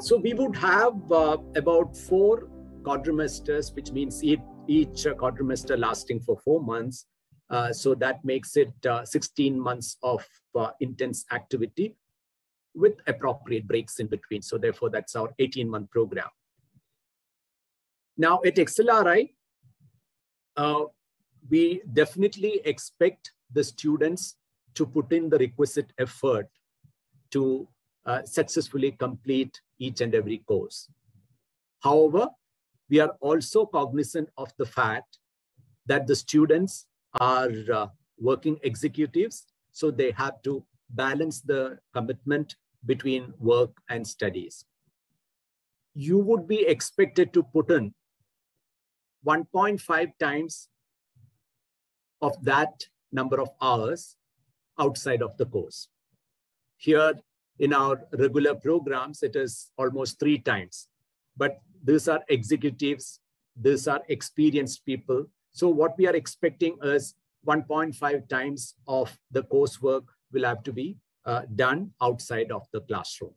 So we would have uh, about four quadrimesters, which means each, each quadrimester lasting for four months. Uh, so that makes it uh, 16 months of uh, intense activity with appropriate breaks in between. So therefore, that's our 18 month program. Now at XLRI, uh, we definitely expect the students to put in the requisite effort to uh, successfully complete each and every course. However, we are also cognizant of the fact that the students are uh, working executives, so they have to balance the commitment between work and studies. You would be expected to put in 1.5 times of that number of hours outside of the course. Here in our regular programs, it is almost three times. But these are executives, these are experienced people. So what we are expecting is 1.5 times of the coursework will have to be uh, done outside of the classroom.